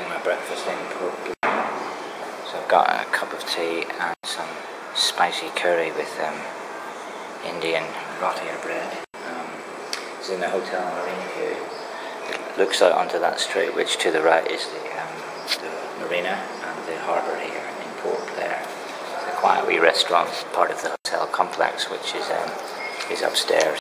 my breakfast in Port So I've got a cup of tea and some spicy curry with um, Indian roti bread. Um, it's in the hotel marina here. It looks out onto that street, which to the right is the, um, the marina and the harbour here in Port Blair. It's a quiet wee restaurant, part of the hotel complex, which is um, is upstairs.